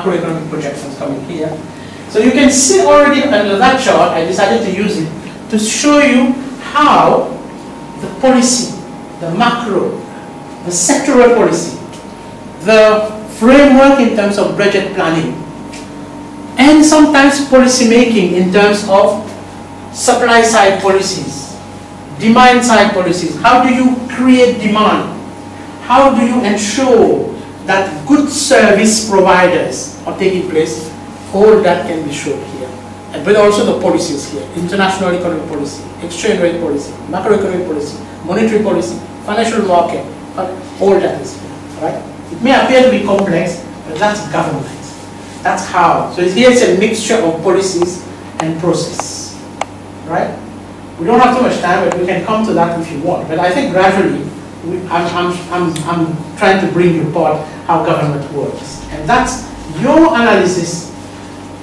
macroeconomic projections coming here. So you can see already under that chart, I decided to use it to show you how the policy, the macro, the sectoral policy, the framework in terms of budget planning, and sometimes policy making in terms of supply side policies, demand side policies. How do you create demand? How do you ensure good service providers are taking place? All that can be shown here. But also the policies here, international economic policy, exchange rate policy, macroeconomic policy, monetary policy, financial market, all that is here, right? It may appear to be complex, but that's government. That's how. So here it's a mixture of policies and process, right? We don't have too much time, but we can come to that if you want. But I think gradually, I'm, I'm, I'm, I'm trying to bring you apart how government works. And that's your analysis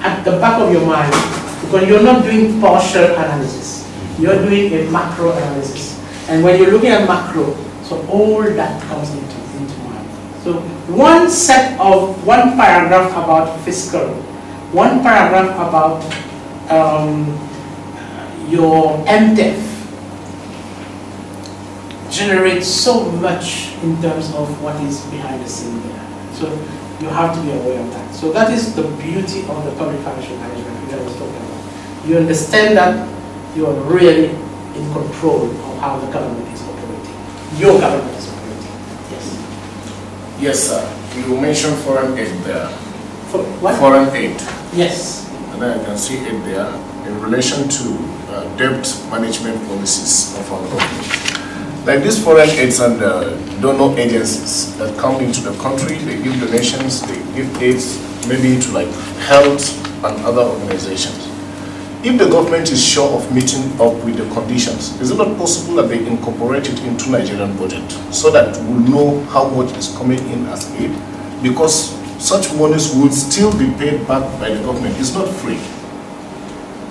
at the back of your mind, because you're not doing partial analysis. You're doing a macro analysis. And when you're looking at macro, so all that comes into into mind. so one set of, one paragraph about fiscal, one paragraph about um, your MTEF generates so much in terms of what is behind the scene there. So you have to be aware of that. So that is the beauty of the public financial management which I was talking about. You understand that you are really in control of how the government is operating. Your government is operating. Yes, Yes, sir. You mentioned foreign aid there. For what? Foreign aid. Yes. And then I can see it there in relation to uh, debt management policies of our government. Like these foreign aids and uh, donor agencies that come into the country, they give donations, they give aids maybe to like health and other organizations. If the government is sure of meeting up with the conditions, is it not possible that they incorporate it into Nigerian budget so that we know how much is coming in as aid? Because such monies would still be paid back by the government. It's not free.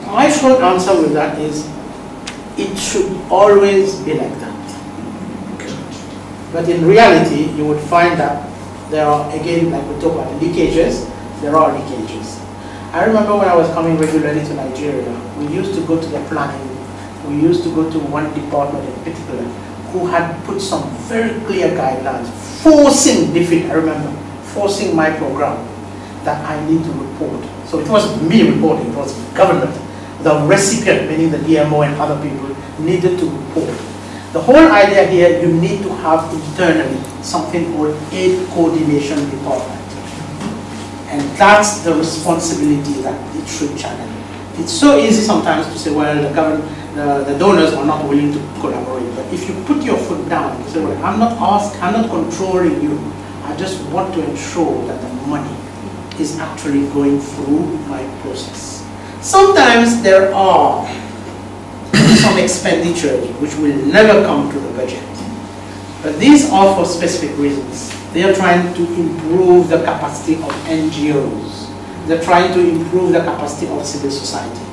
My short answer with that is it should always be like that. But in reality, you would find that there are, again, like we talk about the leakages, there are leakages. I remember when I was coming regularly to Nigeria, we used to go to the planning, we used to go to one department in particular who had put some very clear guidelines, forcing DFID, I remember, forcing my program that I need to report. So it wasn't me reporting, it was government. The recipient, meaning the DMO and other people, needed to report. The whole idea here, you need to have internally something called aid coordination department. And that's the responsibility that it should channel. It's so easy sometimes to say, well, the, government, the, the donors are not willing to collaborate. But if you put your foot down and say, well, I'm not ask, I'm not controlling you. I just want to ensure that the money is actually going through my process. Sometimes there are some expenditures which will never come to the budget. But these are for specific reasons. They are trying to improve the capacity of NGOs. They're trying to improve the capacity of civil society.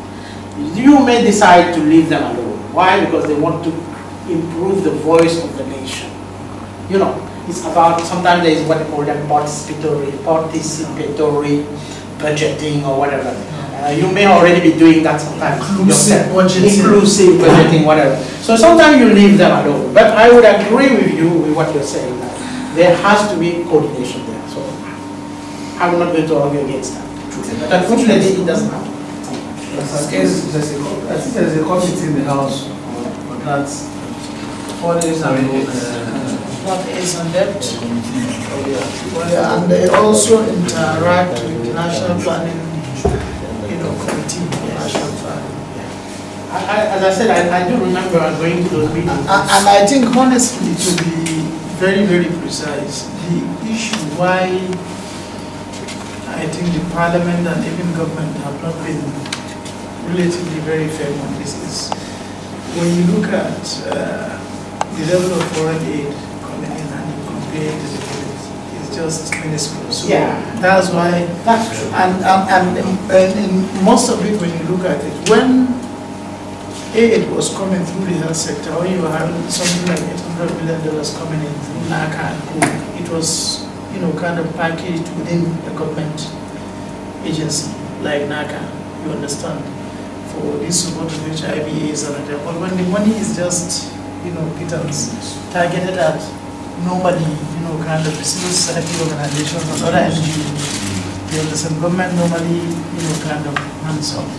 You may decide to leave them alone. Why? Because they want to improve the voice of the nation. You know, it's about, sometimes there is what they call them participatory, participatory budgeting or whatever. Uh, you may already be doing that sometimes. Inclusive budgeting. Inclusive budgeting, whatever. So sometimes you leave them alone. But I would agree with you with what you're saying there has to be coordination there. So I'm not going to argue against that. But unfortunately, it doesn't happen. I think there's a committee in the House on that. Four days and What is on debt? And they also interact with the National Planning, Committee, Planning. I, I, as I said, I, I do remember going to those meetings. And I think honestly, to be very, very precise, the issue why I think the parliament and even government have not been relatively very firm on this is when you look at uh, the level of foreign aid coming in and you compare it to the budget, it's just minuscule. So Yeah. that's why That's true. and, and, and, and in most of it, when you look at it, when aid was coming through the health sector, or you were having something like eight hundred million dollars coming in through NACA and it was, you know, kind of packaged within a government agency like NACA, you understand, for this support of HIV AIDS and whatever. But when the money is just, you know, pittance, targeted at normally, you know, kind of civil society organizations and other NGOs, the understand government normally, you know, kind of hands off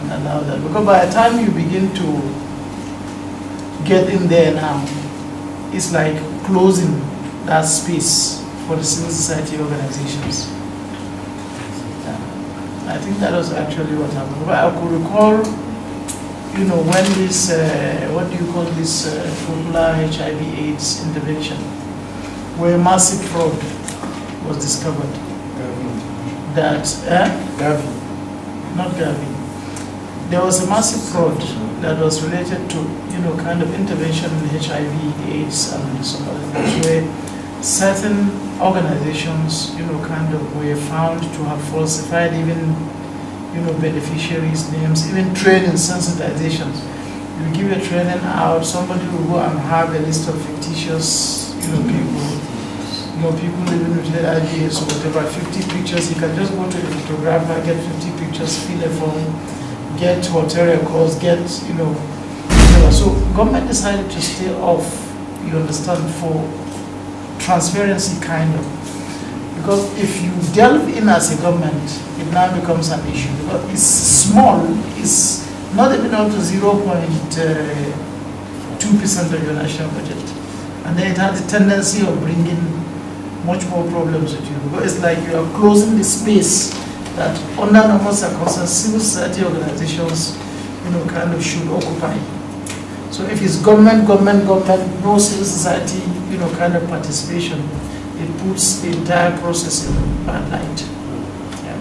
and allow that. Because by the time you begin to get in there now, it's like closing that space for the civil society organizations. Yeah. I think that was actually what happened. But I could recall, you know, when this, uh, what do you call this, uh, popular HIV AIDS intervention, where massive fraud was discovered that, eh? not Gavi. There was a massive fraud that was related to, you know, kind of intervention in HIV, AIDS, and other things, where certain organizations, you know, kind of were found to have falsified even, you know, beneficiaries' names, even training sensitizations. You give a training out, somebody will go and have a list of fictitious, you know, people you know, people living with AIDS or whatever, 50 pictures, you can just go to a photographer, get 50 pictures, fill a form, get hotel records, get, you know, whatever. So government decided to stay off, you understand, for transparency kind of. Because if you delve in as a government, it now becomes an issue. Because it's small, it's not even up to 0.2% uh, of your national budget. And then it has the tendency of bringing much more problems with you because it's like you are closing the space that under normal circumstances civil society organizations you know kind of should occupy so if it's government government government no civil society you know kind of participation it puts the entire process in a bad light yeah.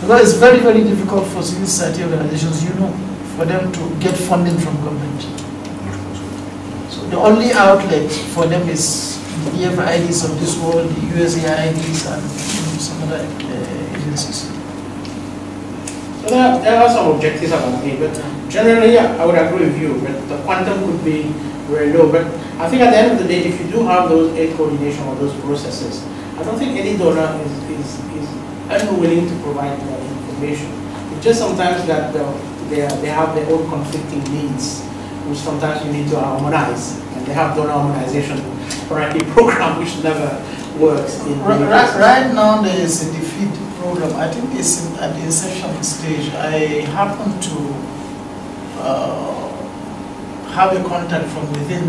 because it's very very difficult for civil society organizations you know for them to get funding from government so the only outlet for them is the DFIDs of this world, the USAIDs, and you know, some other uh, agencies. So there, there are some objectives about it, but generally yeah, I would agree with you, but the quantum could be very low. But I think at the end of the day, if you do have those aid coordination or those processes, I don't think any donor is, is, is unwilling to provide that information. It's just sometimes that the, they, are- they have their own conflicting needs, which sometimes you need to harmonize. And they have donor harmonization apparently program which never works in Right, right, right now there is a DFID program. I think it's in, at the inception stage. I happen to uh, have a contact from within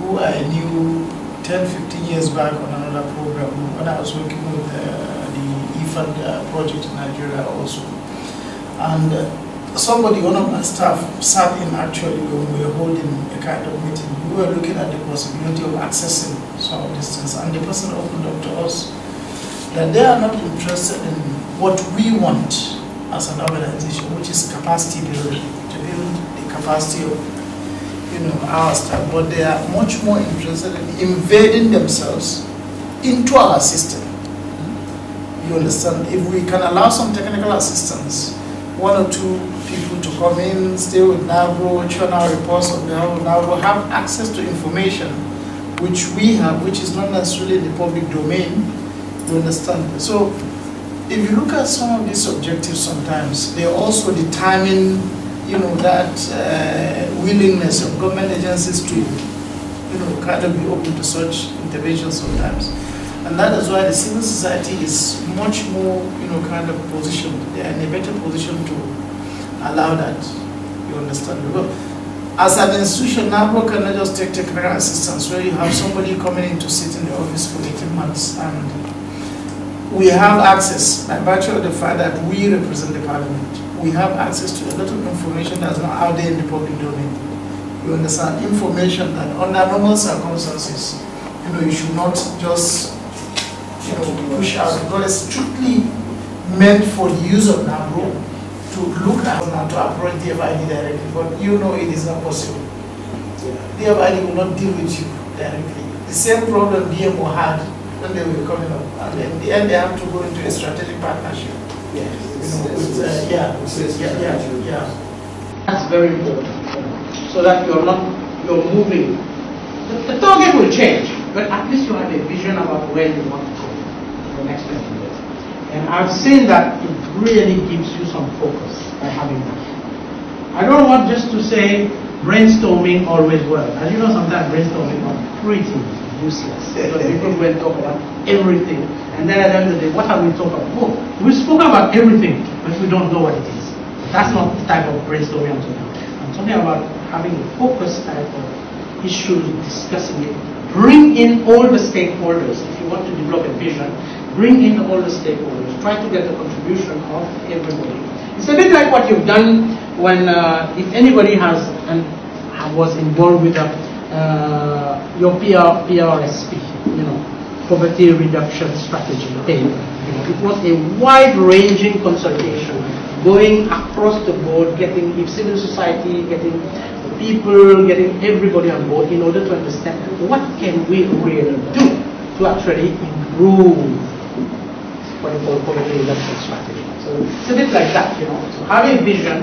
who I knew 10, 15 years back on another program when I was working with uh, the IFAD uh, project in Nigeria also. And uh, somebody, one of my staff, sat in actually when we were holding a kind of meeting. We were looking at the possibility of accessing some of these things, and the person opened up to us that they are not interested in what we want as an organization, which is capacity building, to build the capacity of you know, our staff, but they are much more interested in invading themselves into our system. You understand? If we can allow some technical assistance, one or two people to come in, stay with NABRO, churn our reports on behalf of NABRO, have access to information which we have, which is not necessarily in the public domain, you understand? So if you look at some of these objectives sometimes, they also determine, you know, that uh, willingness of government agencies to, you know, kind of be open to such interventions sometimes. And that is why the civil society is much more, you know, kind of positioned, they are in a better position to allow that, you understand? Because as an institution, NABRO cannot just take technical assistance where you have somebody coming in to sit in the office for 18 months and we have access by virtue of the fact that we represent the parliament. We have access to a lot of information that's not out there in the public domain. You understand? Information that under normal circumstances, you know, you should not just, you know, push out because it's strictly meant for the use of NABRO to look at and to approach DFID directly, but you know it is not possible. DFID will not deal with you directly. The same problem DMO had when they were coming up, and in the end they have to go into a strategic partnership. Yes. Uh, yeah, yeah, yeah, yeah. That's very important. So that you're not, you're moving. The, the target will change, but at least you have a vision about where you want to go in the next 20 years. And I've seen that it really gives you some focus by having that. I don't want just to say brainstorming always works. As you know, sometimes brainstorming is pretty useless. Because people will talk about everything. And then at the end of the day, what have we talked about? We've spoken about everything, but we don't know what it is. That's not the type of brainstorming I'm talking about. I'm talking about having a focused type of issue, discussing it. Bring in all the stakeholders. If you want to develop a vision, bring in all the stakeholders. Try to get the contribution of everybody. It's a bit like what you've done when, uh, if anybody has and was involved with the, uh, your PR, PRSP, you know, poverty reduction strategy paper. It was a wide-ranging consultation going across the board, getting civil society, getting people, getting everybody on board in order to understand what can we really do to actually improve what you call poverty reduction strategy. So it's a bit like that, you know. So have a vision.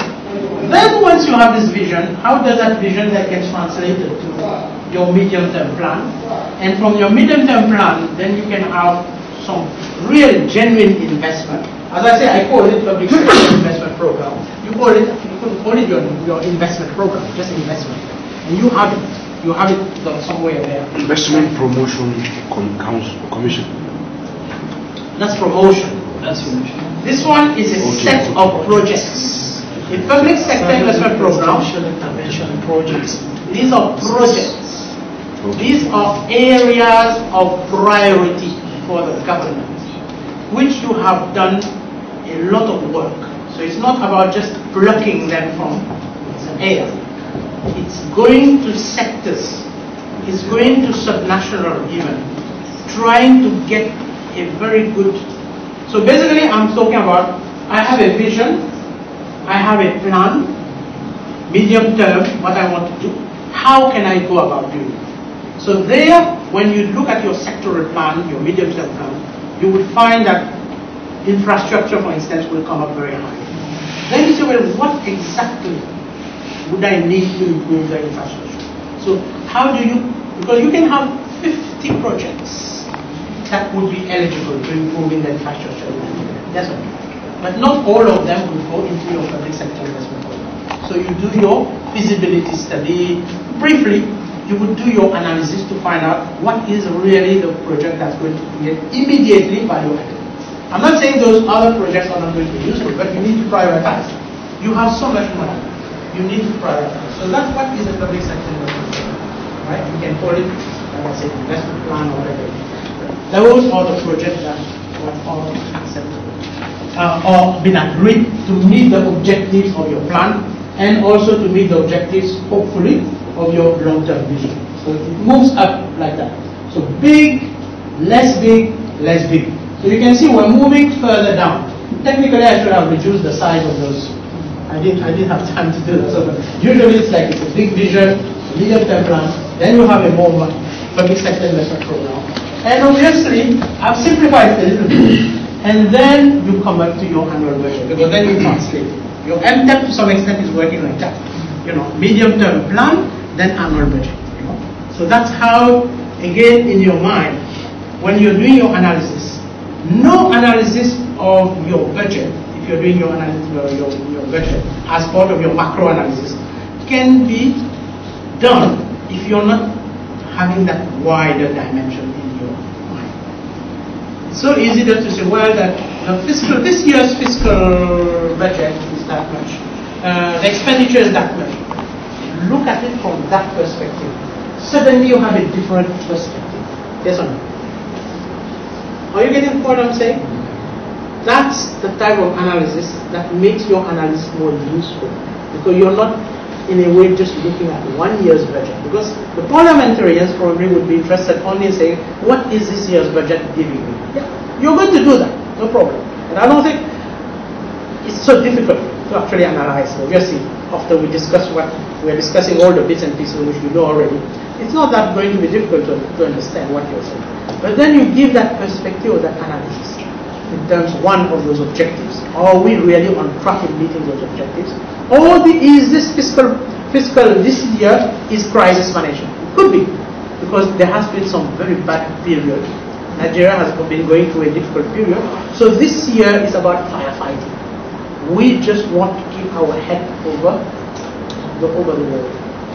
Then once you have this vision, how does that vision that gets translated to your medium-term plan? And from your medium-term plan, then you can have some real genuine investment. As I say, I call it public sector investment program. You call it, you could call it your, your investment program, just investment. And you have it. You have it somewhere there. Investment Promotion Council Commission. That's promotion. That's. This one is a Okay. set of projects. A public sector investment program, Social intervention projects. these are projects. Okay. These are areas of priority for the government, which you have done a lot of work. So it's not about just blocking them from some air. It's going to sectors. It's going to subnational even, trying to get a very good. So basically, I'm talking about I have a vision, I have a plan, medium term, what I want to do. How can I go about doing it? So there, when you look at your sectoral plan, your medium-term plan, you will find that infrastructure, for instance, will come up very high. Then you say, well, what exactly would I need to improve the infrastructure? So how do you, because you can have 50 projects that would be eligible to improving the infrastructure. That's all. But not all of them will go into your public sector investment program. So you do your feasibility study briefly, you would do your analysis to find out what is really the project that's going to create immediately value added. I'm not saying those other projects are not going to be useful, but you need to prioritize. You have so much money, you need to prioritize. So that's what is a public sector investment program, right? You can call it, I said, investment plan or whatever. Those are the projects that are uh, or been agreed to meet the objectives of your plan and also to meet the objectives, hopefully, of your long-term vision. So it moves up like that. So big, less big, less big. So you can see we're moving further down. Technically, I should have reduced the size of those. I didn't, I didn't have time to do that. So usually it's like it's a big vision, medium-term plan, then you have a more public sector investment program. And obviously, I've simplified it a little bit. And then you come back to your annual budget, because then you translate. Your MTEP to some extent is working like that. You know, medium-term plan, then annual budget. You know? So that's how, again, in your mind, when you're doing your analysis, no analysis of your budget, if you're doing your analysis, your, your budget as part of your macro analysis, can be done if you're not having that wider dimension in your mind. It's so easy just to say, well, that the fiscal, this year's fiscal budget is that much, uh, the expenditure is that much. Look at it from that perspective. Suddenly you have a different perspective. Yes or no? Are you getting what I'm saying? that's the type of analysis that makes your analysis more useful because you're not in a way just looking at one year's budget. Because the parliamentarians probably would be interested only in saying what is this year's budget giving me? Yeah. You're going to do that. No problem. And i don't think it's so difficult to actually analyze obviously after we discuss what we're discussing all the bits and pieces which we know already. It's not that going to be difficult to, to understand what you're saying. But then you give that perspective or that analysis in terms one of those objectives. Are we really on track in meeting those objectives? Or the, is this fiscal fiscal this year is crisis management? It could be because there has been some very bad period. Nigeria has been going through a difficult period. So this year is about firefighting. We just want to keep our head over the over the wall.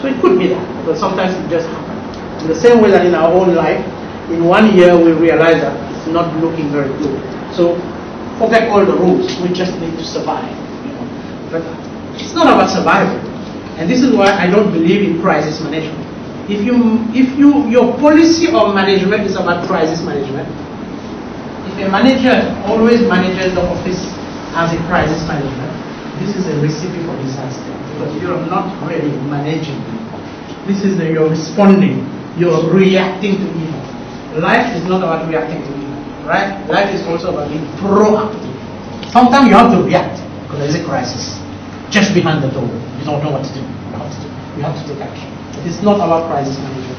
So it could be that, but sometimes it just happens. In the same way that in our own life, in one year we realize that it's not looking very good. So forget all the rules. We just need to survive. You know. It's not about survival. And this is why I don't believe in crisis management. If you if you your policy of management is about crisis management, if a manager always manages the office as a crisis management, this is a recipe for disaster because you're not really managing. This is the, you're responding. You're reacting to evil. Life is not about reacting to evil right? Life is also about being proactive. Sometimes you have to react because there is a crisis just behind the door. You don't know what to do. You have to, do. You have to take action. It's not about crisis management.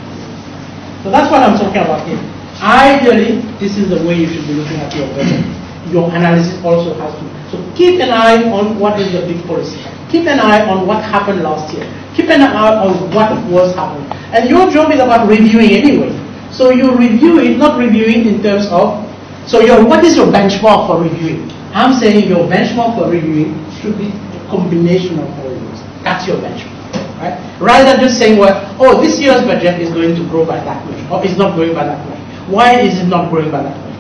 So that's what I'm talking about here. Ideally, this is the way you should be looking at your budget. Your analysis also has to. So keep an eye on what is the big policy. Keep an eye on what happened last year. Keep an eye on what was happening. And your job is about reviewing anyway. So you review it, not reviewing in terms of so your, what is your benchmark for reviewing? I'm saying your benchmark for reviewing should be combination of all those. That's your benchmark, right? Rather than just saying, well, oh, this year's budget is going to grow by that much, or it's not growing by that much. Why is it not growing by that much?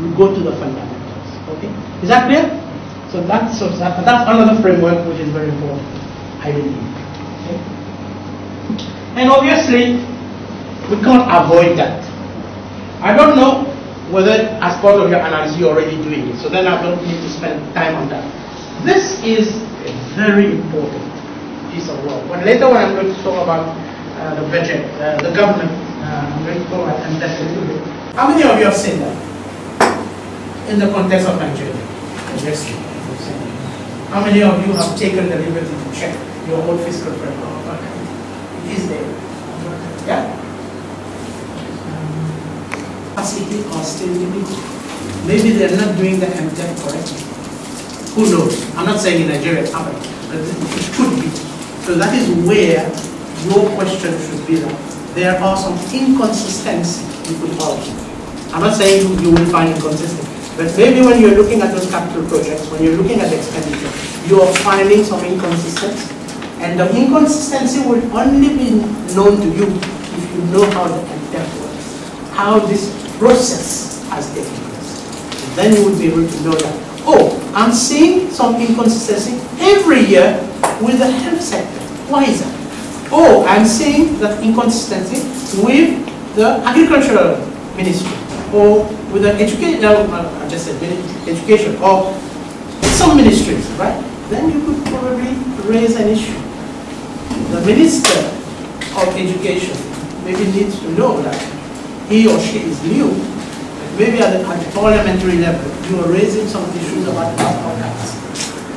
You go to the fundamentals, okay? Is that clear? So that's, so that, that's another framework which is very important, I believe. Okay? And obviously, we can't avoid that. I don't know whether as part of your analysis you're already doing it. So then I don't need to spend time on that. This is a very important piece of work. But later when I'm going to talk about uh, the budget, uh, the government, uh, I'm going to go and that a little bit. How many of you have seen that in the context of Nigeria? Yes. How many of you have taken the liberty to check your own fiscal framework? It is there. Yeah? capacity or stability. Maybe they're not doing the MTEP correctly. Who knows? I'm not saying in Nigeria it's happening, but it could be. So that is where your question should be that there are some inconsistencies you could argue. I'm not saying you will find inconsistency, but maybe when you're looking at those capital projects, when you're looking at expenditure, you are finding some inconsistency. And the inconsistency will only be known to you if you know how the MTEP works, how this process has taken place. Then you will be able to know that, oh, I'm seeing some inconsistency every year with the health sector. Why is that? Oh, I'm seeing that inconsistency with the agricultural ministry or with the education, I just said education or some ministries, right? Then you could probably raise an issue. The minister of education maybe needs to know that he or she is new, maybe at the parliamentary level, you are raising some issues about outcomes.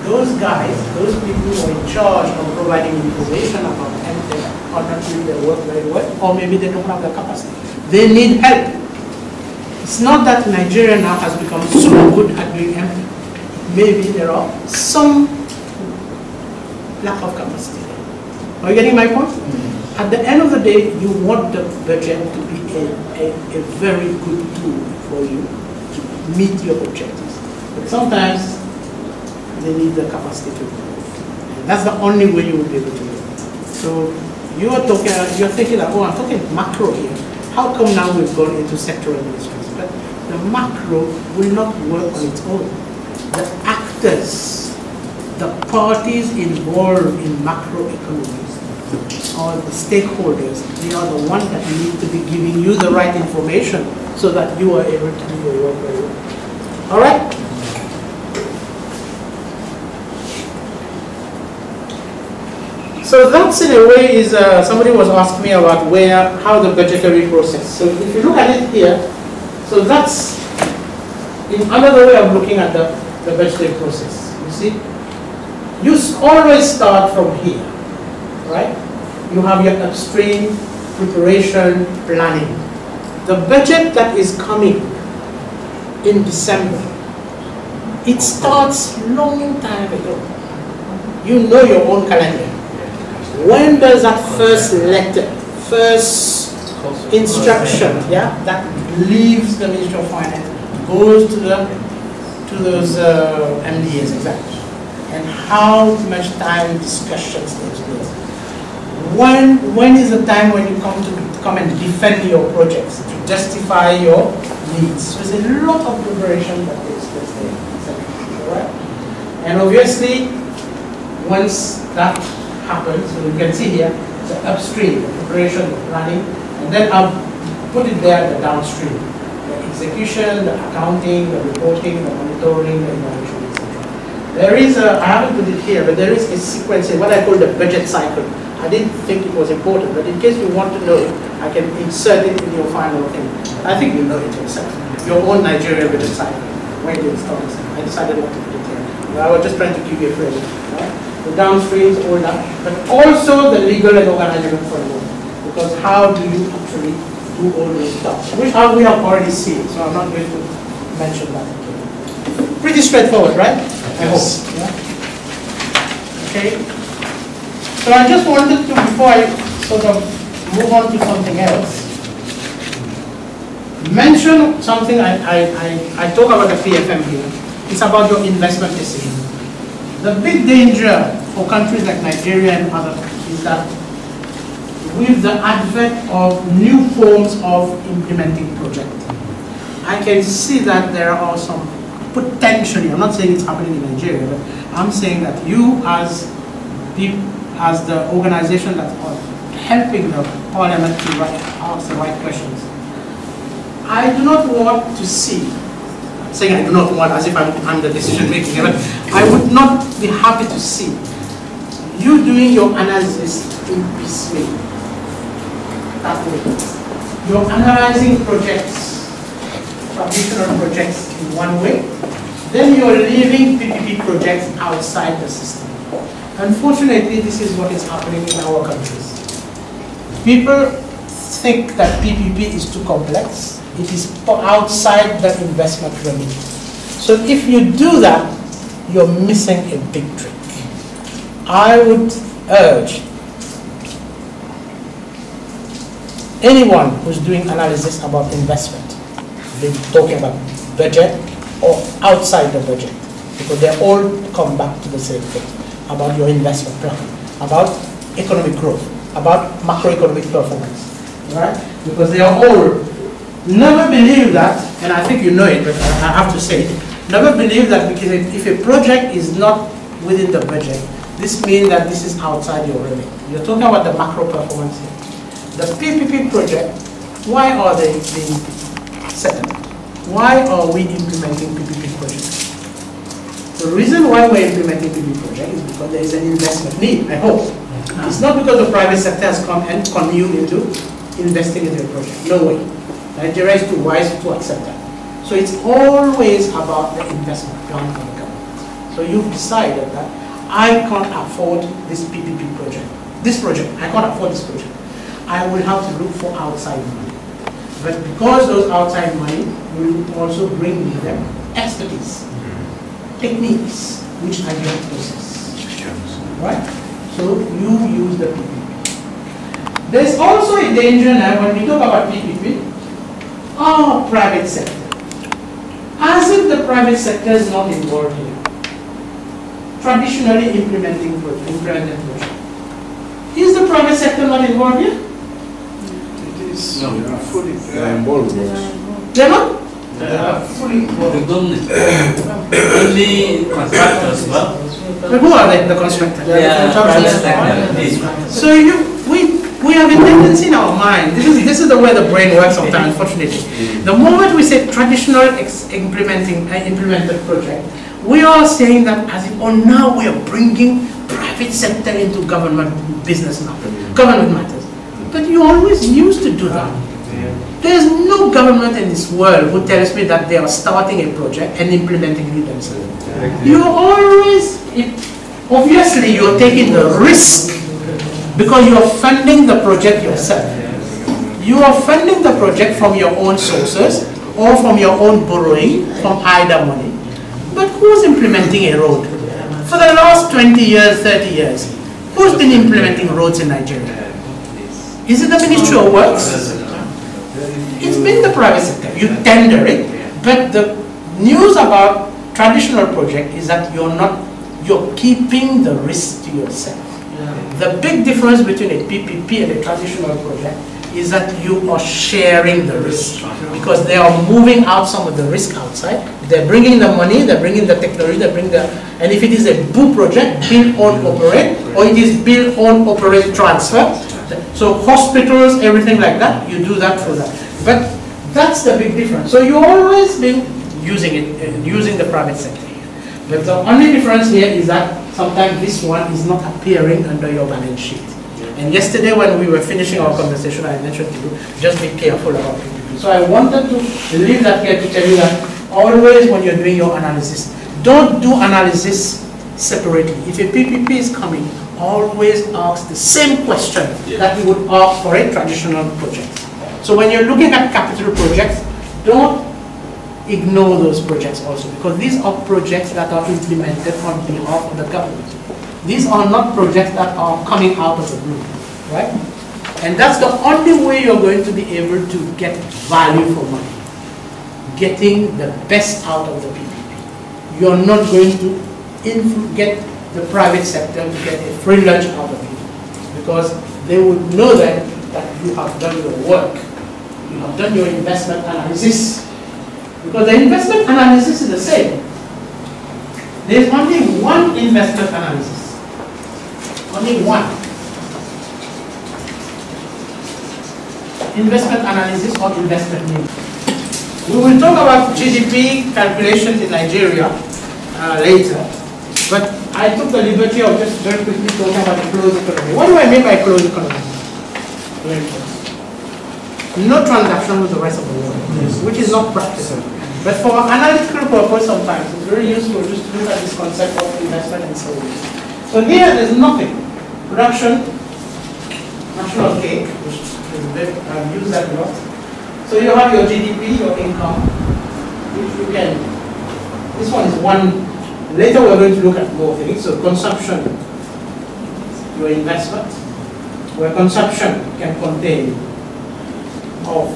Those guys, those people who are in charge of providing information about anything are not doing their work very well, or maybe they don't have the capacity. They need help. It's not that Nigeria now has become so good at doing everything. Maybe there are some lack of capacity. Are you getting my point? Mm -hmm. At the end of the day, you want the budget to be a, a, a very good tool for you meet your objectives. But sometimes they need the capacity to grow. And that's the only way you will be able to do it. So you are talking, uh, you're thinking that, oh, I'm talking macro here. How come now we've gone into sectoral ministries? But the macro will not work on its own. The actors, the parties involved in macroeconomics or the stakeholders, they are the ones that need to be giving you the right information so that you are able to do your work very well. All right? So that's in a way is, uh, somebody was asking me about where, how the budgetary process. So if you look at it here, so that's in another way of looking at the, the budgetary process, you see? You always start from here right? You have your upstream preparation planning. The budget that is coming in December, it starts long time ago. You know your own calendar. When does that first letter, first instruction, yeah, that leaves the Ministry of Finance, goes to the, to those uh, MDAs exactly? And how much time discussions takes place? When, when is the time when you come to, come and defend your projects, to justify your needs? So there's a lot of preparation that takes place there? And obviously, once that happens, so you can see here, the upstream, the preparation, the planning, and then I'll put it there, the downstream, the execution, the accounting, the reporting, the monitoring, the evaluation, etc. There is a, I haven't put it here, but there is a sequence, in what I call the budget cycle. I didn't think it was important, but in case you want to know, I can insert it in your final thing. I think you know it yourself, your own Nigerian budget cycle, when you install. I decided not to put it here. I was just trying to give you a flavor. right? The downstreams, all that, but also the legal and organizational framework. Because how do you actually do all those stuff? Which are- we have already seen, so I'm not going to mention that again. Pretty straightforward, right? I hope. yeah? Okay. So I just wanted to, before I sort of move on to something else, mention something I, I, I, I talk about the PFM here. It's about your investment decision. The big danger for countries like Nigeria and others is that with the advent of new forms of implementing projects, I can see that there are some potentially, I'm not saying it's happening in Nigeria, but I'm saying that you as the, as the organization that are helping the parliament to ask the right questions, I do not want to see, saying I do not want as if I'm, I'm the decision maker, but I would not be happy to see you doing your analysis in piecemeal. That way. You're analyzing projects, traditional projects in one way, then you're leaving PPP projects outside the system. Unfortunately, this is what is happening in our countries. People think that PPP is too complex. It is outside the investment remit. So if you do that, you're missing a big trick. I would urge anyone who's doing analysis about investment, be talking about budget or outside the budget, because they all come back to the same thing, about your investment plan, about economic growth, about macroeconomic performance, right? Because they are all, never believe that, and I think you know it, but I have to say it, never believe that because if a project is not within the budget, this means that this is outside your remit. You're talking about the macro performance here. The PPP project, why are they being set up? Why are we implementing PPP? The reason why we're implementing PPP project is because there is an investment need, I hope. Uh-huh. It's not because the private sector has come and commune into investing in a project, no way. Nigeria is too wise to accept that. So it's always about the investment plan for the government. So you've decided that I can't afford this PPP project, this project, I can't afford this project. I will have to look for outside money. But because those outside money will also bring with them expertise, techniques, which I don't possess. Right? So you use the PPP. There's also a danger now when we talk about PPP, oh, private sector. As if the private sector is not involved here. Traditionally implementing project, implementing project. Is the private sector not involved here? It is No, they are fully. They are involved with. They're not? They are fully The only contractors, well, But who are they, the constructor? they are private sector. So you, we, we have a tendency in our mind, this is, this is the way the brain works sometimes, unfortunately. The moment we say traditional ex- implementing, uh, implemented project, we are saying that as if, oh now we are bringing private private sector into government business now, government matters. But you always used to do that. There's no government in this world who tells me that they are starting a project and implementing it themselves. You always, it- obviously you're taking the risk because you're funding the project yourself. You are funding the project from your own sources or from your own borrowing from either money. But who's implementing a road? For the last 20 years, 30 years, who's been implementing roads in Nigeria? Is it the Ministry of Works? It's been the private sector. You tender it, but the news about traditional project is that you're not, you're keeping the risk to yourself. The big difference between a PPP and a traditional project is that you are sharing the risk because they are moving out some of the risk outside. They're bringing the money, they're bringing the technology, they bring the, and if it is a BOO project, build, own, operate, or it is build, own, operate, transfer. So hospitals, everything like that, you do that for that. But that's the big difference. So you always been using it, uh, using the private sector. But the only difference here is that sometimes this one is not appearing under your balance sheet. And yesterday when we were finishing our conversation, I mentioned to you, just be careful about PPP. So I wanted to leave that here to tell you that always when you're doing your analysis, don't do analysis separately. If a PPP is coming, always ask the same question that you would ask for a traditional project. So when you're looking at capital projects, don't ignore those projects also because these are projects that are implemented on behalf of the government. These are not projects that are coming out of the blue, right? And that's the only way you're going to be able to get value for money. Getting the best out of the PPP. You're not going to get the private sector to get a free lunch out of it because they would know then that you have done your work. You have done your investment analysis. Because the investment analysis is the same. There is only one investment analysis. Only one. Investment analysis or investment need. We will talk about GDP calculations in Nigeria uh, later, but I took the liberty of just very quickly talking about the closed economy. What do I mean by closed economy? No transaction with the rest of the world, which is not practical. But for analytical purpose sometimes, it's very useful just to look at this concept of investment and savings. So here there's nothing. Production, national cake, which is a bit, I've used that a lot. So you have your GDP, your income, which you can, this one is one, later we're going to look at more things. So consumption, your investment, where consumption can contain of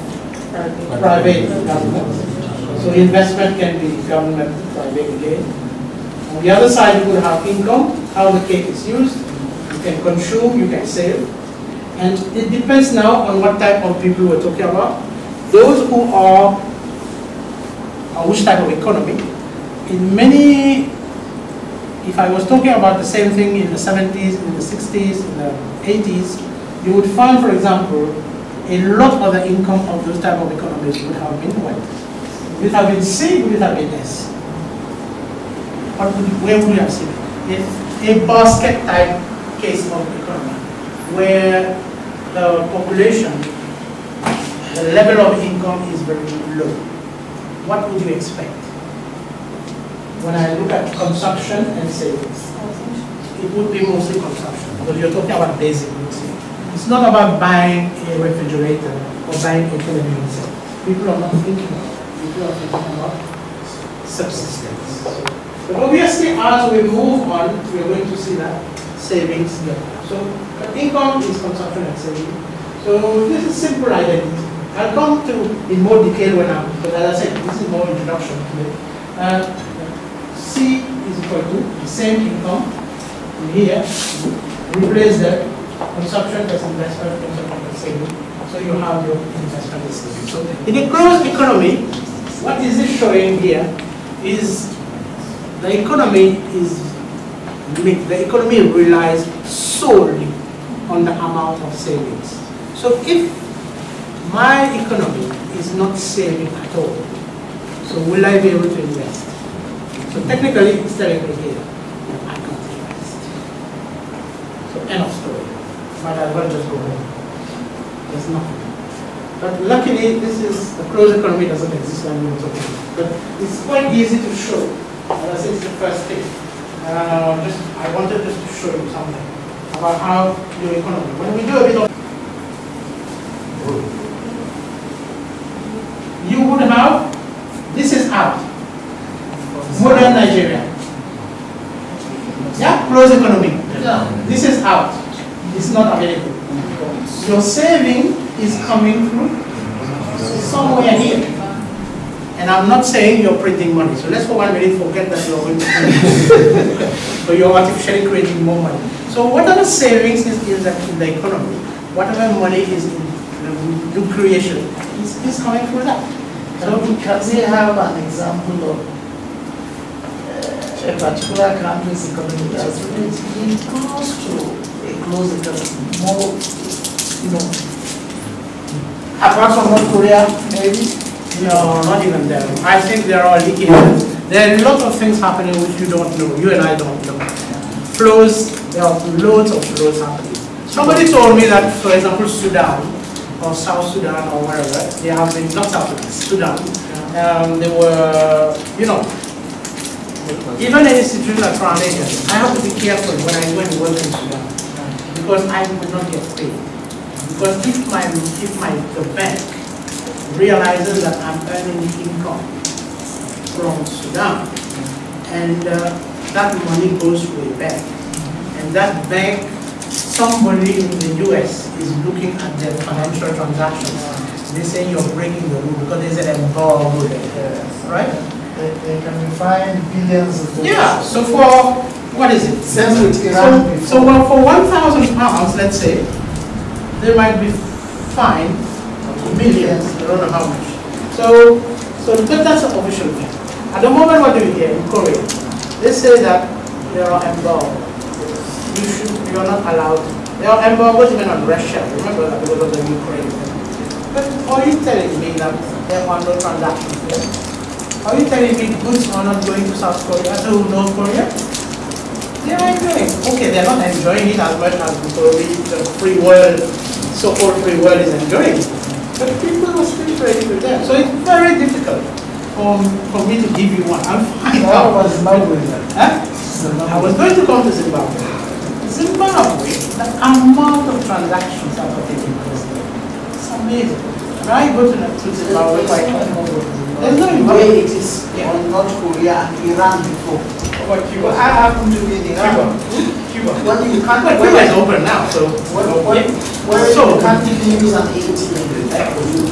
uh, private government. So investment can be government, private again. On the other side, you could have income, how the cake is used. You can consume, you can save. And it depends now on what type of people we're talking about. Those who are, or which type of economy. In many, if I was talking about the same thing in the 70s, in the 60s, in the 80s, you would find, for example, a lot of the income of those type of economies would have been what? Would have been C, would have been S? What would, where would you have seen it? If a basket type case of economy, where the population, the level of income is very low, what would you expect? When I look at consumption and savings, it would be mostly consumption, because you're talking about basic goods. It's not about buying a refrigerator or buying a television set. People are not thinking about it. People are thinking about subsistence. But obviously, as we move on, we are going to see that savings go. So income is consumption and saving. So this is simple identity. I'll come to in more detail when I'm, but as I said, this is more introduction to it. Uh, C is equal to the same income in here, replace the consumption plus investment, consumption plus saving. So you have your investment saving. So in a closed economy, what is this showing here is the economy is. The economy relies solely on the amount of savings. So if my economy is not saving at all, so will I be able to invest? So technically, it's me here, I can't invest. end of story. Might as well just go home. There's nothing. But luckily, this is, the closed economy doesn't exist anymore. But it's quite easy to show. As I said, it's the first thing. Uh, just, I wanted just to show you something about how your economy, when we do a bit of you would have, this is out, modern Nigeria. Yeah, closed economy. Yeah. This is out, not available. Your saving is coming through somewhere here. And I'm not saying you're printing money, so let's for one minute forget that you're going to print. Money. So you're artificially creating more money. So whatever savings is, is in the economy, whatever money is in the new creation, is, is coming through that. We, can we have an example of uh, a particular country's economy that's relatively close to closed economy, more, you know, Apart from North Korea, maybe? No, not even them. I think there are leakages. There are a lot of things happening which you don't know, you and I don't know. Flows, there are loads of flows happening. Somebody told me that, for example, Sudan, or South Sudan, or wherever, they have been, not South Sudan, Sudan, um, they were, you know, even an institution like Agents, I have to be careful when I go and work in Sudan, because I will not get paid. Because if my, if my, the bank realizes that I'm earning income from Sudan, and uh, that money goes to a bank, and that bank, somebody in the US is looking at their financial transactions, they say you're breaking the rule because there's an embargo right? they, they can be fined billions of dollars. Yeah, so for, what is it? Same with So, Iran so well, for one thousand pounds, let's say, they might be fined millions, I don't know how much. So, so but that's an official thing. At the moment, what do we hear in Korea? They say that there are embargoes. You should, you're not allowed. There are embargoes even on Russia. Remember that because of the Ukraine. But are you telling me that there are no transactions there? Are you telling me goods are not going to South Korea, to North Korea? They are enjoying. Okay, they're not enjoying it as much as probably the free world, so-called free world is enjoying. it. But people are still trading with them. So it's very difficult for, for me to give you one. I'm fine. How was Zimbabwe then? Huh? I was going to come to Zimbabwe. Zimbabwe, the amount of transactions that are taking place there, it's amazing. When I go to, Zimbabwe quite often, there's no way it is Yeah. on North Korea and Iran before. About Cuba. I happen to be in Iran. Cuba. Cuba. What you can't, But Cuba is open now, so. when, when, when So- you can't even use an ATM, like for you,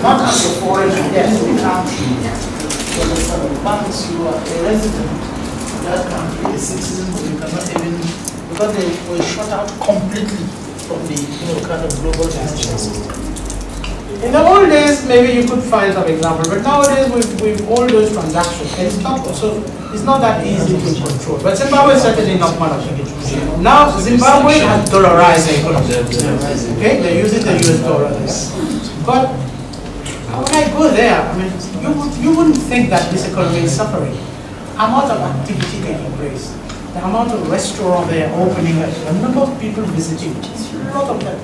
not as a foreigner, Yes. in the country. You understand? Once you are a resident of that country, a citizen, but you cannot even, because they were shut out completely from the, you know, kind of global financial system. In the old days, maybe you could find some example, but nowadays with all those transactions, it's not so it's not that easy to control. But Zimbabwe is certainly not one of them. Now Zimbabwe has dollarized economy. Okay, they're using the US dollar. But when I go there, I mean, you would, you wouldn't think that this economy is suffering. Amount of activity taking place, the amount of restaurants they are opening, the number of people visiting, it's a lot of that.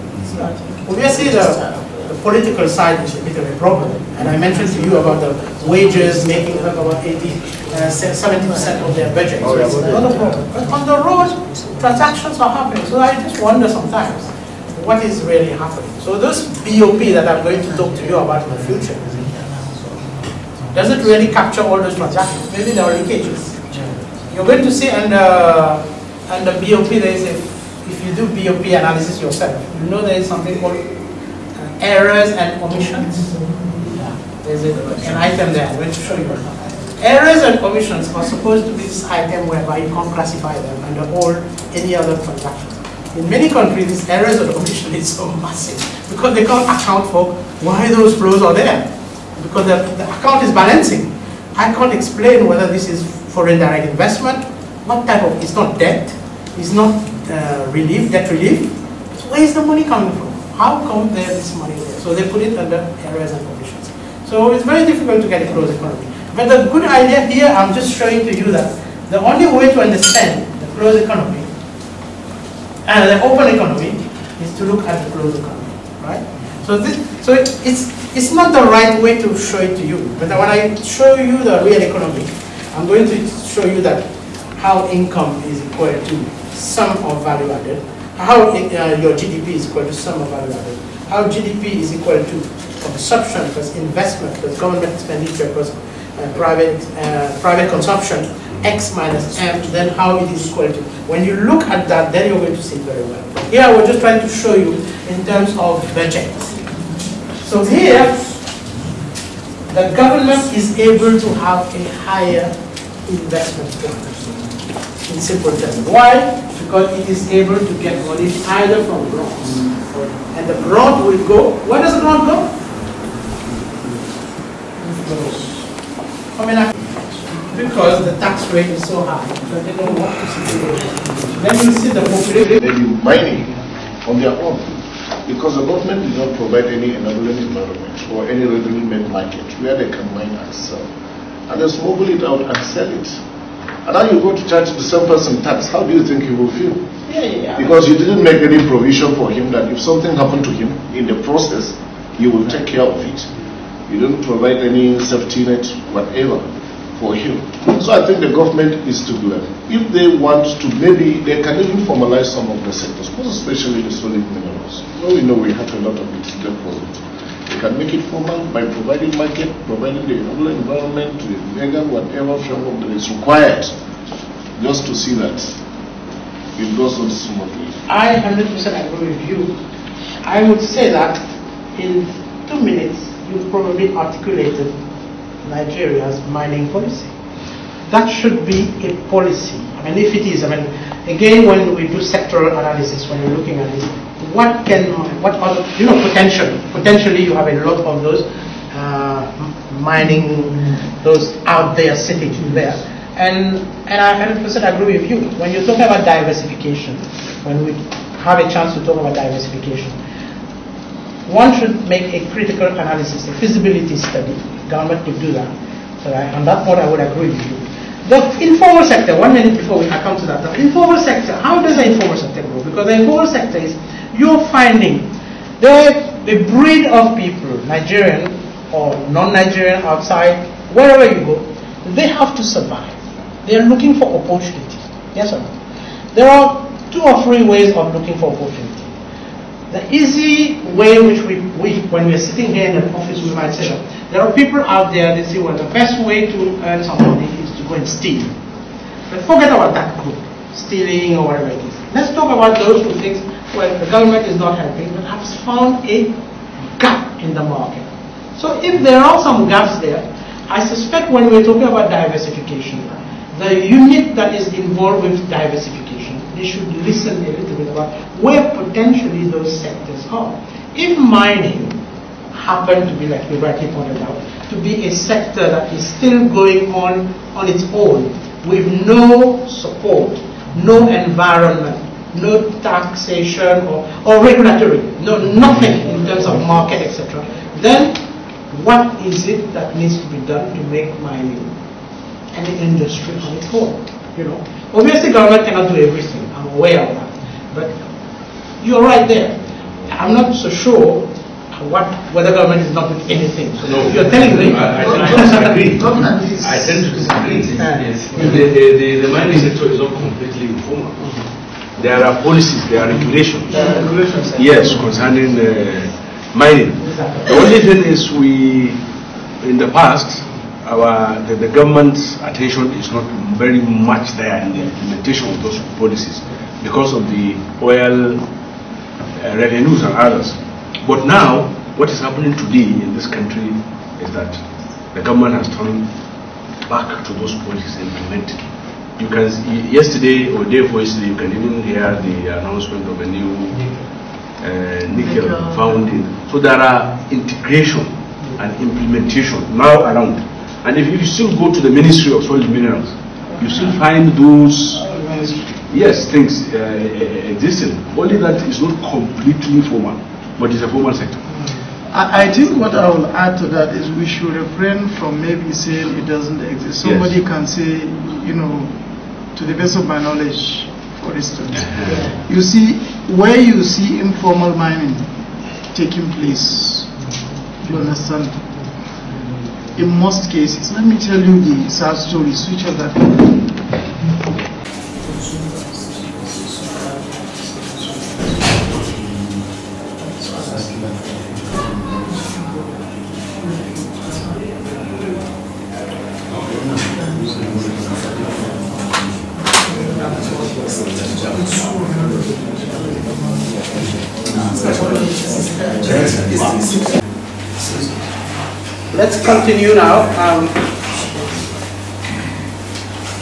Obviously, the, the political side is a bit of a problem. And I mentioned to you about the wages making up about 80, uh, 70% of their budget. So it's not problem. But on the road, transactions are happening. So I just wonder sometimes, what is really happening? So those BOP that I'm going to talk to you about in the future, does it really capture all those transactions? Maybe there are leakages. You're going to see under, under BOP, there is a, if you do BOP analysis yourself, you know there is something called uh, errors and omissions. There's an item there, I'm going to show you. Errors and omissions are supposed to be this item whereby you can't classify them under all any other transactions. In many countries, this errors and omission is so massive because they can't account for why those flows are there. Because the, the account is balancing. I can't explain whether this is foreign direct investment, what type of, it's not debt, it's not uh, relief, debt relief. So where is the money coming from? How come there is money there? So they put it under errors and omissions. So it's very difficult to get a closed economy. But the good idea here, I'm just showing to you that the only way to understand the closed economy And the open economy is to look at the closed economy, right? So this, so it's, it's not the right way to show it to you, but when I show you the real economy, I'm going to show you that how income is equal to sum of value added, how uh, your GDP is equal to sum of added, how GDP is equal to consumption plus investment plus government expenditure plus uh, private, uh, private consumption, X minus M, then how it is equal to. When you look at that, then you're going to see it very well. Here, we're just trying to show you in terms of budget. So here, the government is able to have a higher investment plan. Simple terms. Why? Because it is able to get money either from grants, and the grant will go, where does the grant go? Because the tax rate is so high, that they don't want to see it. Then you see the population. Mining on their own because the government did not provide any enabling environment or any readily made market where they can mine and sell. And they smuggle it out and sell it. And now you go to charge the same person tax, how do you think he will feel? Yeah, yeah. Because you didn't make any provision for him that if something happened to him in the process, you will take care of it. You didn't provide any safety net, whatever, for him. So I think the government is to blame. If they want to, maybe they can even formalize some of the sectors, especially the solid minerals. Well, we know we have a lot of it deposit. They can make it formal by providing market, providing the environment, the legal, whatever framework that is required, just to see that it goes on smoothly. I 100% agree with you. I would say that in two minutes, you've probably articulated Nigeria's mining policy. That should be a policy. I mean, if it is, I mean, again, when we do sectoral analysis, when you're looking at this, what can, what are, you know, potential, potentially you have a lot of those uh, mining, those out there sitting there. And, and I 100% agree with you. When you talk about diversification, when we have a chance to talk about diversification, one should make a critical analysis, a feasibility study. Government could do that. So I, on that point, I would agree with you. The informal sector, one minute before we I come to that, the informal sector, how does the informal sector grow? Because the informal sector is, you're finding the, the breed of people, Nigerian or non-Nigerian outside, wherever you go, they have to survive. They are looking for opportunity. Yes or no? There are two or three ways of looking for opportunity. The easy way which we, we when we're sitting here in the office, we might say, there are people out there, they say, well, the best way to earn some money is go and steal. But forget about that group, stealing or whatever it is. Let's talk about those who think, well, the government is not helping, but has found a gap in the market. So if there are some gaps there, I suspect when we're talking about diversification, the unit that is involved with diversification, they should listen a little bit about where potentially those sectors are. If mining happen to be, like you rightly pointed out, to be a sector that is still going on on its own with no support, no environment, no taxation or, or regulatory, no nothing in terms of market, etc., then what is it that needs to be done to make mining an industry on its own? You know, obviously government cannot do everything. I'm aware of that, but you're right there. I'm not so sure what whether government is not doing anything. So No. you're telling me. I, I tend to disagree. Government is- I tend to disagree. Yes. The, the, the, the mining sector is not completely informal. There are policies, there are regulations. The regulations Yes, concerning uh, mining. Exactly. The only thing is we, in the past, our, the, the government's attention is not very much there in the implementation of those policies because of the oil uh, revenues and others. But now, what is happening today in this country is that the government has turned back to those policies implemented. You can see, yesterday or day before yesterday, you can even hear the announcement of a new uh, nickel Nickel. found in. So there are integration and implementation now around. And if you still go to the Ministry of Solid Minerals, you still find those yes things uh, existing. Only that is not completely formal, but it's a formal sector. I, I think what I will add to that is we should refrain from maybe saying it doesn't exist. Somebody can say, you know, to the best of my knowledge, for instance. You see, where you see informal mining taking place, you understand? In most cases, let me tell you the sad stories, which are that Let's continue now. Um,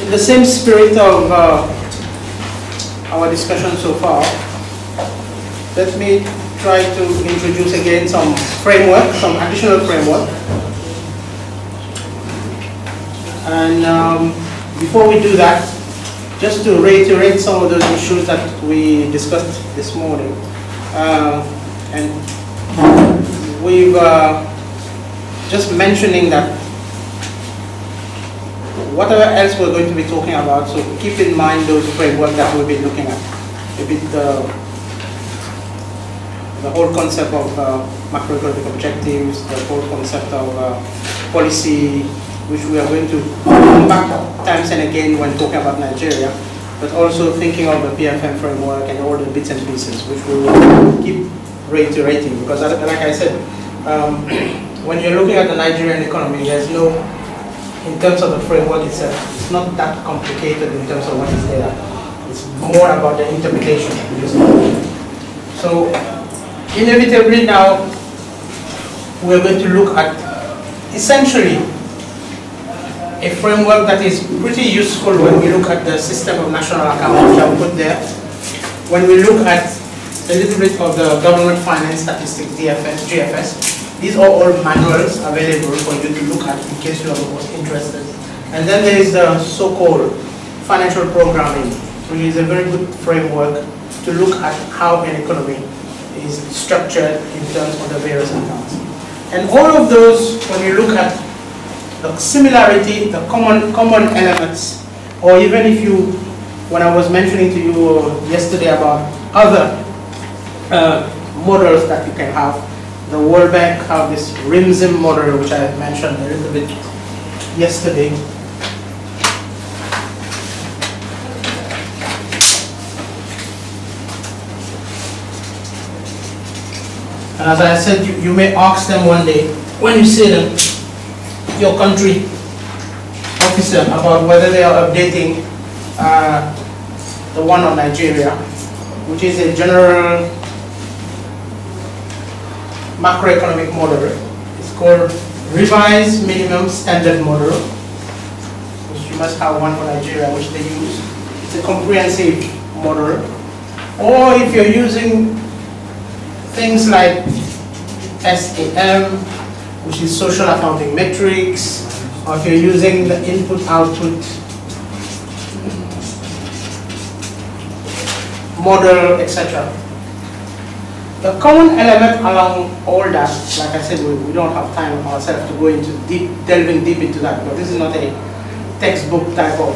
in the same spirit of uh, our discussion so far, let me try to introduce again some framework, some additional framework. And um, before we do that, just to reiterate some of those issues that we discussed this morning. Uh, and we've uh, just mentioning that whatever else we're going to be talking about, so keep in mind those framework that we'll be looking at. Bit the, the whole concept of uh, macroeconomic objectives, the whole concept of uh, policy, which we are going to come back times and again when talking about Nigeria, but also thinking of the PFM framework and all the bits and pieces, which we will keep reiterating because like I said, um, when you're looking at the Nigerian economy, there's no, in terms of the framework itself, it's not that complicated in terms of what is there. It's more about the interpretation. So, inevitably now, we're going to look at essentially a framework that is pretty useful when we look at the system of national accounts, which I'll put there. When we look at a little bit of the government finance statistics, DFS, GFS, these are all manuals available for you to look at in case you are most interested. And then there is the so-called financial programming, which is a very good framework to look at how an economy is structured in terms of the various accounts. And all of those, when you look at the similarity, the common, common elements, or even if you, when I was mentioning to you uh, yesterday about other uh, models that you can have, the World Bank have this RIMSIM model, which I mentioned a little bit yesterday. And as I said, you, you may ask them one day, when you see them, your country officer about whether they are updating uh, the one on Nigeria, which is a general macroeconomic model. It's called Revised Minimum Standard Model, which you must have one for Nigeria, which they use. It's a comprehensive model. Or if you're using things like SAM, which is social accounting matrix, or if you're using the input-output model, etc. The common element along all that, like I said, we, we don't have time ourselves to go into deep, delving deep into that, but this is not a textbook type of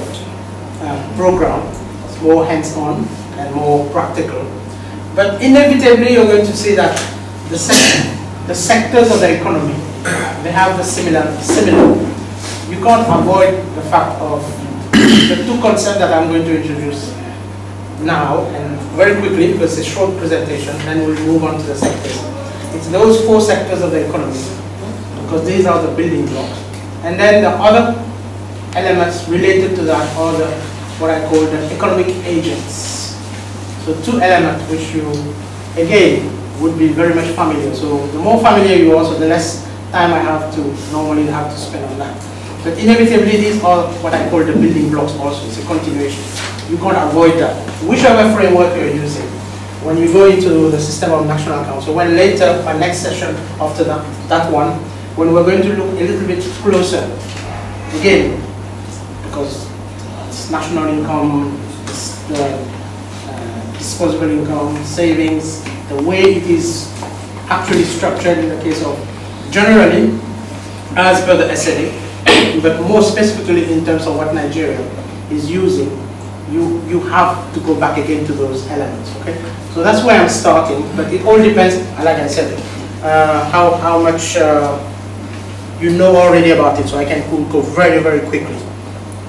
uh, program. It's more hands-on and more practical. But inevitably, you're going to see that the, sec the sectors of the economy, they have the similar, similar. You can't avoid the fact of the two concepts that I'm going to introduce now and very quickly because it's a short presentation then we'll move on to the sectors. It's those four sectors of the economy because these are the building blocks. And then the other elements related to that are the what I call the economic agents. So two elements which you again would be very much familiar. So the more familiar you are, so the less time I have to normally have to spend on that. But inevitably these are what I call the building blocks also. It's a continuation you can't avoid that. Whichever framework you're using, when you go into the system of national accounts. So when later, my next session after that, that one, when we're going to look a little bit closer, again, because it's national income, it's the uh, disposable income, savings, the way it is actually structured in the case of generally, as per the SNA, but more specifically in terms of what Nigeria is using you, you have to go back again to those elements, okay? So that's where I'm starting, but it all depends, like I said, uh, how, how much uh, you know already about it, so I can go very, very quickly.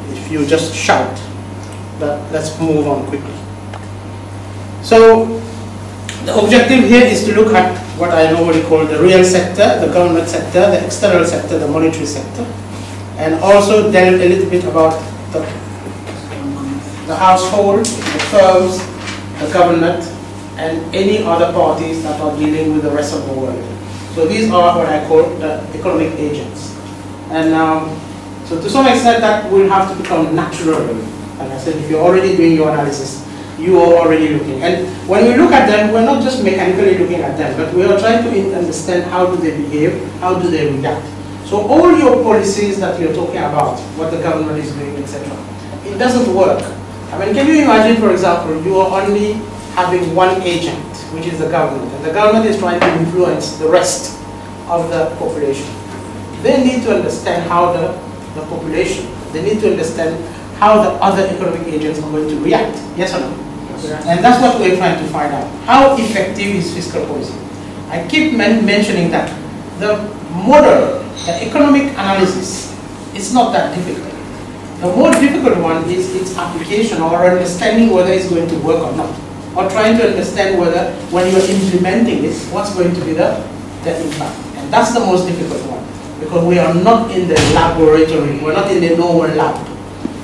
If you just shout, but let's move on quickly. So the objective here is to look at what I normally call the real sector, the government sector, the external sector, the monetary sector, and also delve a little bit about the the household, the firms, the government, and any other parties that are dealing with the rest of the world. So these are what I call the economic agents. And um, so to some extent that will have to become natural. Like I said, if you're already doing your analysis, you are already looking. And when we look at them, we're not just mechanically looking at them, but we are trying to understand how do they behave, how do they react. So all your policies that you're talking about, what the government is doing, etc., it doesn't work I mean, can you imagine, for example, you are only having one agent, which is the government, and the government is trying to influence the rest of the population. They need to understand how the, the population, they need to understand how the other economic agents are going to react. Yes or no? And that's what we're trying to find out. How effective is fiscal policy? I keep men mentioning that the model, the economic analysis, is not that difficult. The more difficult one is its application or understanding whether it's going to work or not. Or trying to understand whether when you're implementing this, what's going to be the, the impact. And that's the most difficult one. Because we are not in the laboratory, we're not in the normal lab,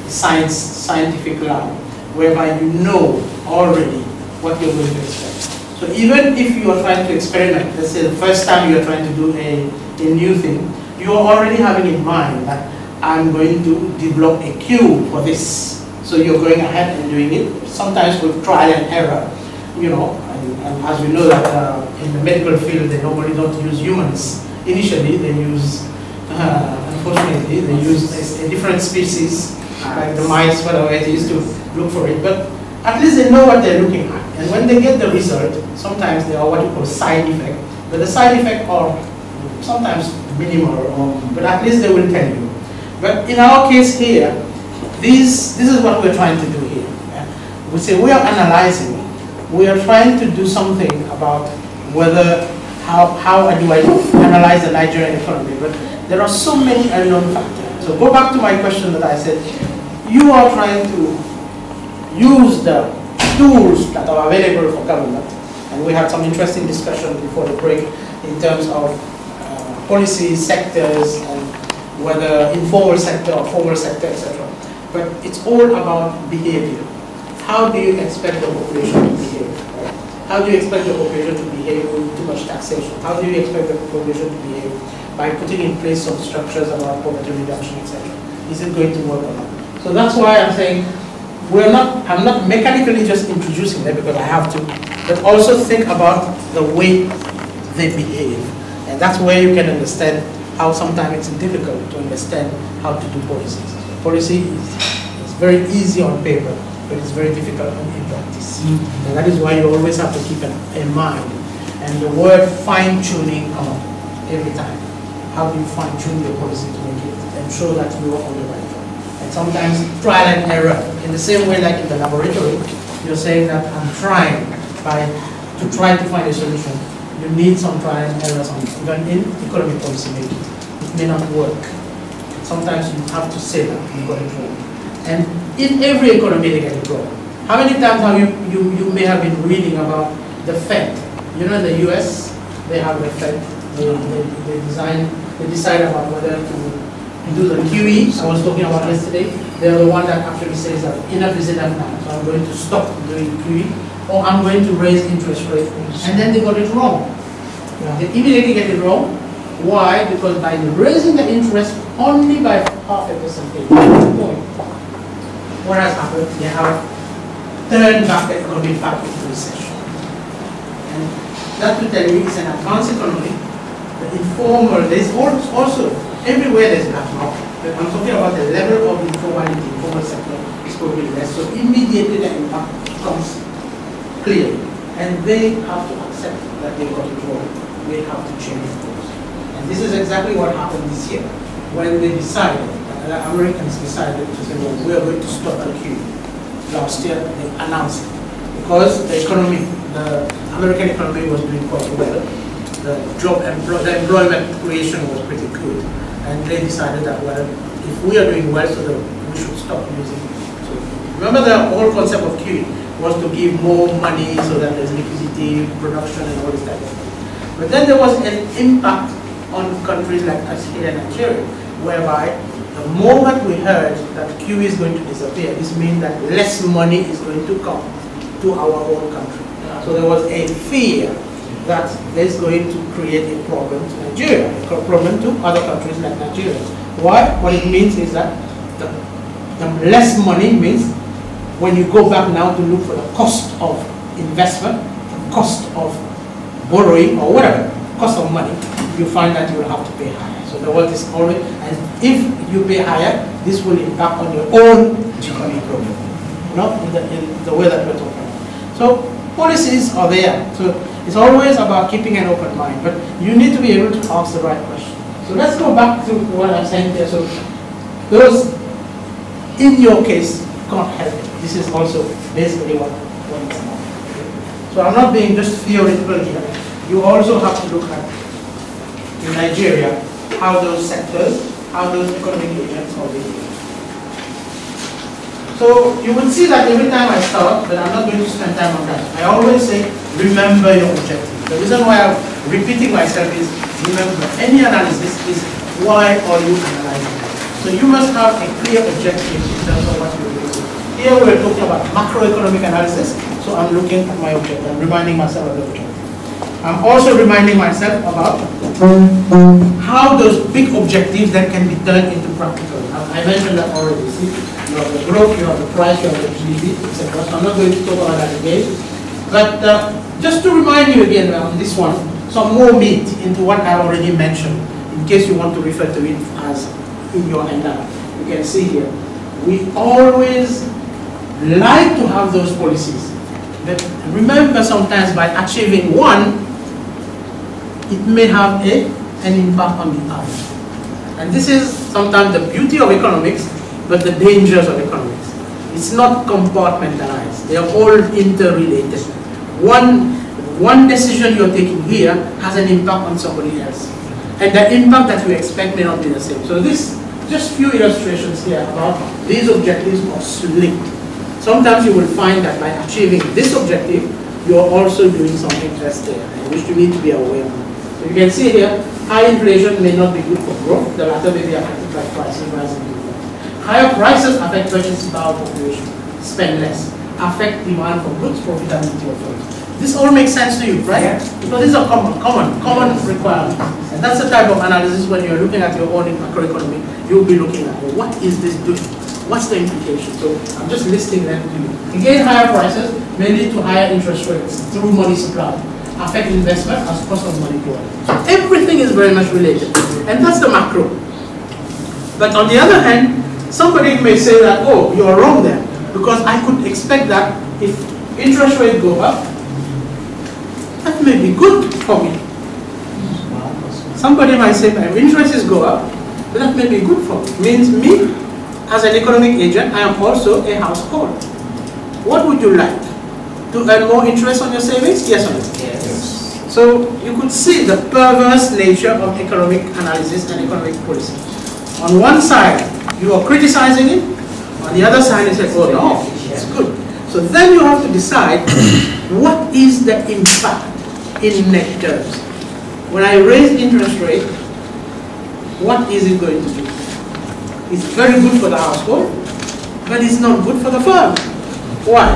science, scientific lab, whereby you know already what you're going to expect. So even if you are trying to experiment, let's say the first time you're trying to do a, a new thing, you are already having in mind that I'm going to develop a queue for this. So you're going ahead and doing it, sometimes with trial and error, you know, and, and as we know that uh, in the medical field, they normally don't use humans. Initially, they use, uh, unfortunately, they use a, a, different species, like the mice, whatever it is, to look for it. But at least they know what they're looking at. And when they get the result, sometimes they are what you call side effect. But the side effect are sometimes minimal, or, but at least they will tell you. But in our case here, this, this is what we're trying to do here. We say we are analyzing, we are trying to do something about whether, how, how do I analyze the Nigerian economy, but there are so many unknown factors. So go back to my question that I said, you are trying to use the tools that are available for government, and we had some interesting discussion before the break in terms of uh, policies, sectors, whether informal sector or formal sector, etc. But it's all about behavior. How do you expect the population to behave? How do you expect the population to behave with too much taxation? How do you expect the population to behave by putting in place some structures about poverty reduction, etc.? Is it going to work or not? So that's why I'm saying we're not, I'm not mechanically just introducing them because I have to, but also think about the way they behave. And that's where you can understand how sometimes it's difficult to understand how to do policies. Policy is, is very easy on paper, but it's very difficult in practice. Mm -hmm. And that is why you always have to keep in, in mind. And the word fine-tuning come up every time. How do you fine-tune your policy to make it ensure that you are on the right track? And sometimes trial and error. In the same way like in the laboratory, you're saying that I'm trying by to try to find a solution you need some trial and error even in economic policy making. It may not work. Sometimes you have to say that you got it wrong. And in every economy they get it wrong. How many times have you, you, you may have been reading about the Fed? You know in the US, they have the Fed. They, they, they design, they decide about whether to do the QE, I was talking about yesterday. They're the one that actually says that enough is enough now. So I'm going to stop doing QE or I'm going to raise interest rate. And then they got it wrong. They immediately get it wrong. Why? Because by raising the interest only by half a percentage point, what has happened? They have turned back the economy back into recession. And that to tell you it's an advanced economy. The informal, there's also, everywhere there's black market. But I'm talking about the level of informality, the informal sector is probably less. So immediately the impact comes clearly. And they have to accept that they got it wrong. They have to change course. And this is exactly what happened this year when they decided, the Americans decided to say, well, we are going to stop the QE. last year, they announced it. Because the economy, the American economy was doing quite well, the job, the employment creation was pretty good. And they decided that, well, if we are doing well, so we should stop using it. So remember the whole concept of QE was to give more money so that there's liquidity, production, and all this type of. But then there was an impact on countries like Nigeria and Nigeria, whereby the moment we heard that QE is going to disappear, this means that less money is going to come to our own country. So there was a fear that this is going to create a problem to Nigeria, a problem to other countries like Nigeria. Why? What it means is that the, the less money means when you go back now to look for the cost of investment, the cost of borrowing or whatever, cost of money, you find that you will have to pay higher. So the world is always, and if you pay higher, this will impact on your own GDP growth, not in the, in the way that we're talking about. So policies are there. So it's always about keeping an open mind, but you need to be able to ask the right question. So let's go back to what I'm saying there. So those, in your case, can't help it. This is also basically what, what it's about. So I'm not being just theoretical here. You also have to look at, in Nigeria, how those sectors, how those economic agents are behaving. So you will see that every time I start, but I'm not going to spend time on that. I always say, remember your objective. The reason why I'm repeating myself is, remember, any analysis is why are you analyzing? So you must have a clear objective in terms of what you're doing. Here we're talking about macroeconomic analysis, so I'm looking at my object. I'm reminding myself of the object. I'm also reminding myself about how those big objectives then can be turned into practical. I I mentioned that already. See, you have the growth, you have the price, you have the GDP, etc. So I'm not going to talk about that again. But uh, just to remind you again on this one, some more meat into what I already mentioned, in case you want to refer to it as in your handout. You can see here, we always like to have those policies. But remember sometimes by achieving one, it may have a, an impact on the other. And this is sometimes the beauty of economics, but the dangers of economics. It's not compartmentalized. They are all interrelated. One, one decision you're taking here has an impact on somebody else. And the impact that you expect may not be the same. So this, just few illustrations here about these objectives are linked. Sometimes you will find that by achieving this objective, you're also doing something else there, which you need to be aware of. So you can see here, high inflation may not be good for growth, the latter may be affected by prices rising. Higher prices affect purchasing power of population, spend less, affect demand for goods, profitability of firms. This all makes sense to you, right? Because these are common, common, common requirements. And that's the type of analysis when you're looking at your own macroeconomy, you'll be looking at, well, what is this doing? What's the implication? So I'm just listing them to you. Again, higher prices may lead to higher interest rates through money supply, affect investment as cost of money go. So everything is very much related. And that's the macro. But on the other hand, somebody may say that, oh, you're wrong there. Because I could expect that if interest rates go up, that may be good for me. Somebody might say, my interest is go up, that may be good for me. Means me, as an economic agent, I am also a household. What would you like? To earn more interest on your savings? Yes or no? Yes. So you could see the perverse nature of economic analysis and economic policy. On one side, you are criticizing it. On the other side, you say, oh no, it's good. So then you have to decide what is the impact in net terms. When I raise interest rate, what is it going to do? It's very good for the household, but it's not good for the firm. Why?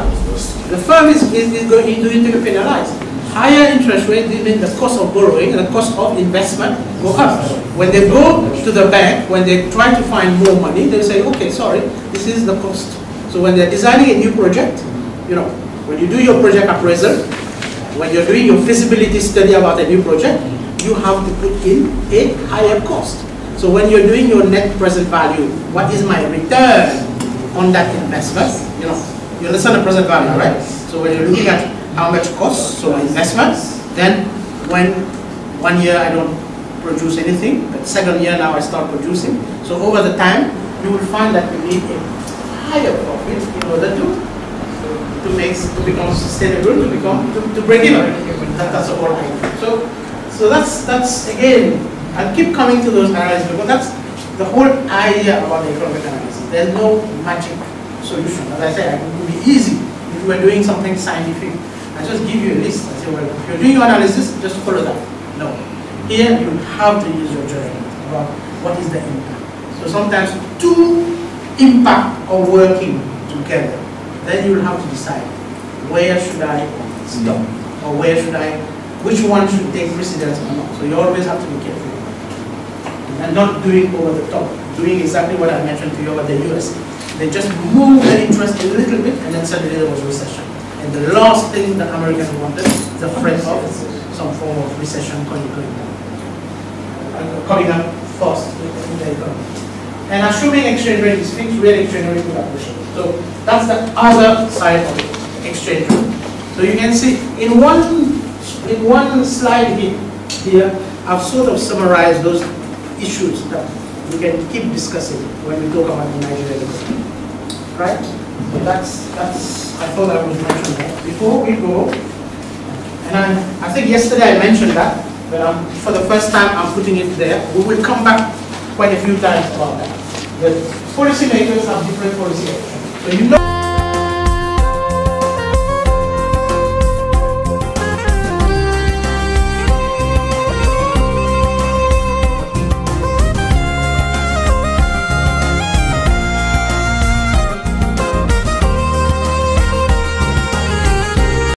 The firm is, is, is going to be penalized. Higher interest rate means the cost of borrowing and the cost of investment go up. When they go to the bank, when they try to find more money, they say, okay, sorry, this is the cost. So when they're designing a new project, you know, when you do your project appraisal, when you're doing your feasibility study about a new project, you have to put in a higher cost. So when you're doing your net present value, what is my return on that investment? You know, you understand the present value, right? So when you're looking at how much costs, so investment, then when one year I don't produce anything, but second year now I start producing. So over the time, you will find that you need a higher profit in order to to make, to become sustainable, to become, to, to break even. That, that's the whole idea. So, so that's, that's again, I keep coming to those areas because that's the whole idea about the economic analysis. There's no magic solution. As I said, it would be easy if we were doing something scientific. I just give you a list and say, well, if you're doing your analysis, just follow that. No. Here, you have to use your judgment about what is the impact. So sometimes two impact are working together. Then you will have to decide, where should I stop? Or where should I, which one should take precedence or not? So you always have to be careful. And not doing over the top, doing exactly what I mentioned to you about the US. They just moved the interest a little bit and then suddenly there was recession. And the last thing that Americans wanted, is the threat of some form of recession coming, uh, coming up fast in the economy. And assuming exchange rate is fixed, real exchange rate will appreciate. So that's the other side of exchange rate. So you can see in one in one slide here I've sort of summarized those issues that we can keep discussing when we talk about the Nigerian economy. Right? So that's that's I thought I would mention that. Before we go, and I, I think yesterday I mentioned that, but um, for the first time I'm putting it there. We will come back quite a few times about that. But policymakers have different policy options. So you know